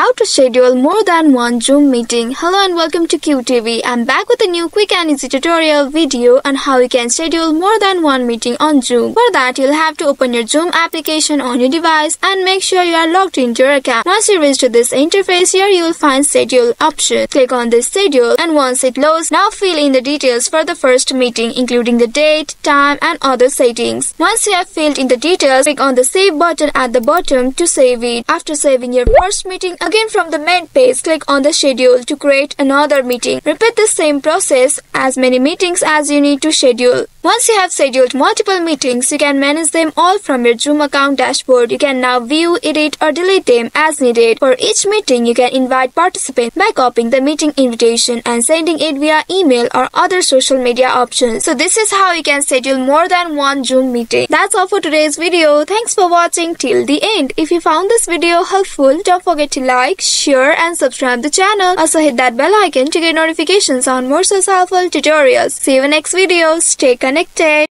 How to schedule more than one Zoom meeting. Hello and welcome to QTV. I'm back with a new quick and easy tutorial video on how you can schedule more than one meeting on Zoom. For that, you'll have to open your Zoom application on your device and make sure you are logged into your account. Once you reach to this interface, here you will find schedule option. Click on this schedule and once it loads, now fill in the details for the first meeting including the date, time and other settings. Once you have filled in the details, click on the save button at the bottom to save it. After saving your first meeting, again from the main page, click on the schedule to create another meeting. Repeat the same process as many meetings as you need to schedule. Once you have scheduled multiple meetings, you can manage them all from your Zoom account dashboard. You can now view, edit or delete them as needed. For each meeting, you can invite participants by copying the meeting invitation and sending it via email or other social media options. So this is how you can schedule more than one Zoom meeting. That's all for today's video. Thanks for watching till the end. If you found this video helpful, don't forget to like, share and subscribe the channel. Also hit that bell icon to get notifications on more such helpful tutorials. See you in next video. Stay connected.